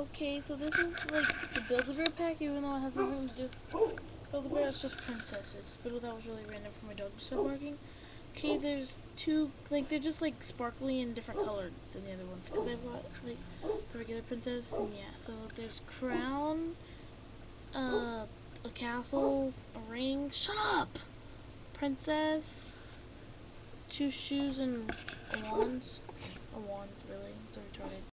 Okay, so this is like the Build-A-Bear pack, even though it has nothing to do with Build-A-Bear, it's just princesses. But that was really random for my dog to start barking. Okay, there's two, like, they're just like sparkly and different colored than the other ones. Because I bought like, the regular princess, and yeah. So there's crown, uh, a castle, a ring, shut up! Princess, two shoes, and a wands. A wands, really. It's.